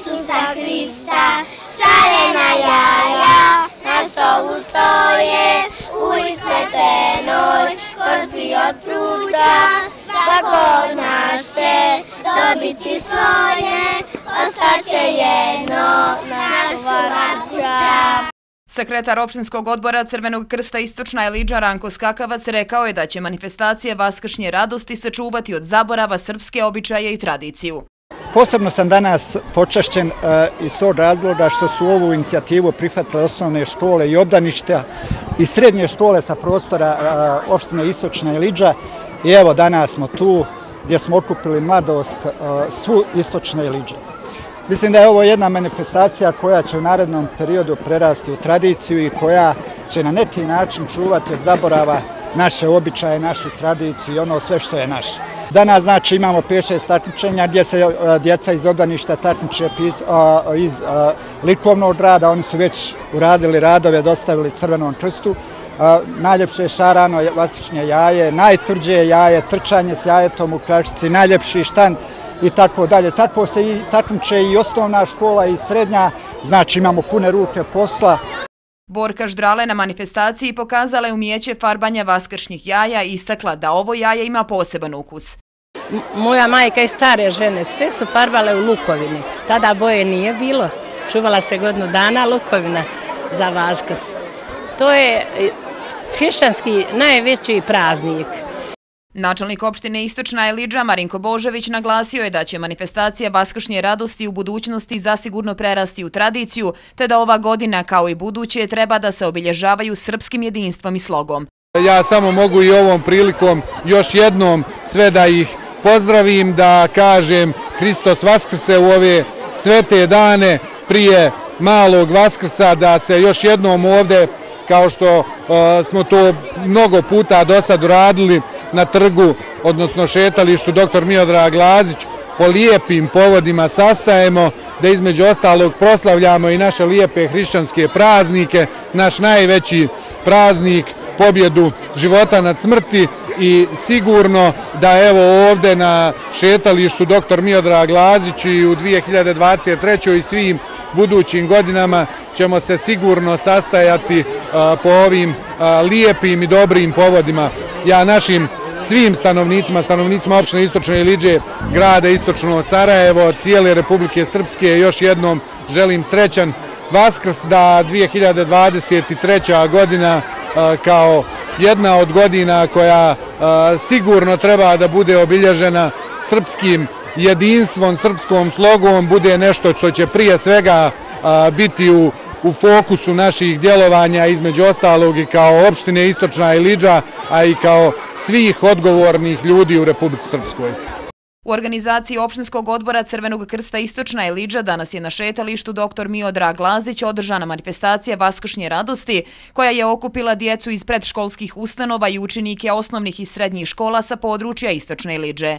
Isusa Hrista. Šarena jaja na stolu stoje, u ispletenoj korpi od pruća, svako naš će dobiti svoje, ostaće jedno naš varča. Sekretar opštinskog odbora Crvenog krsta Istočna Eliđa Ranko Skakavac rekao je da će manifestacije Vaskršnje radosti sačuvati od zaborava srpske običaje i tradiciju. Posebno sam danas počašćen e, iz tog razloga što su ovu inicijativu prihvatile osnovne škole i obdaništa i srednje škole sa prostora e, opštine Istočna Iliđa I evo danas smo tu gdje smo okupili mladost e, svu Istočne Iliđe. Mislim da je ovo jedna manifestacija koja će u narednom periodu prerasti u tradiciju i koja će na neki način čuvati od zaborava naše običaje, našu tradiciju i ono sve što je naše. Danas znači imamo 5-6 takmičenja gdje se e, djeca iz odaništa takmiče e, iz e, likovnog rada, oni su već uradili radove, dostavili crvenom krstu. Najljepše je šarano, vastičnje jaje, najtvrđe jaje, trčanje s jajetom u kračici, najljepši štan i tako dalje. Tako se i takmiče i osnovna škola i srednja, znači imamo pune ruke posla. Borka Ždrale na manifestaciji pokazala je umijeće farbanja vaskršnjih jaja i istakla da ovo jaje ima poseban ukus. Moja majka i stare žene sve su farbale u lukovini. Tada boje nije bilo. Čuvala se godinu dana lukovina za vaskrs. To je e, hrišćanski najveći praznik. Načelnik opštine Istočna Eliđa Marinko Božević naglasio je da će manifestacija Vaskršnje radosti u budućnosti zasigurno prerasti u tradiciju, te da ova godina kao i buduće treba da se obilježavaju srpskim jedinstvom i slogom. Ja samo mogu i ovom prilikom još jednom sve da ih pozdravim, da kažem Hristos Vaskrse u ove svete dane prije malog Vaskrsa, da se još jednom ovde, kao što e, smo to mnogo puta do sad uradili, na trgu, odnosno šetalištu dr. Miodrag Lazić, po lijepim povodima sastajemo, da između ostalog proslavljamo i naše lijepe hrišćanske praznike, naš najveći praznik, pobjedu života nad smrti i sigurno da evo ovde na šetalištu dr. Miodrag Lazić i u 2023. i svim budućim godinama ćemo se sigurno sastajati po ovim lijepim i dobrim povodima. Ja našim svim stanovnicima, stanovnicima opštine Istočne Iliđe, grada Istočno Sarajevo, cijele Republike Srpske, još jednom želim srećan Vaskrs da 2023. godina kao jedna od godina koja sigurno treba da bude obilježena srpskim jedinstvom, srpskom slogom, bude nešto što će prije svega biti u u fokusu naših djelovanja između ostalog i kao opštine Istočna Iliđa, a i kao svih odgovornih ljudi u Republici Srpskoj. U organizaciji opštinskog odbora Crvenog krsta Istočna Eliđa danas je na šetalištu dr. Miodrag Lazić održana manifestacija Vaskršnje radosti koja je okupila djecu iz predškolskih ustanova i učenike osnovnih i srednjih škola sa područja Istočne Eliđe.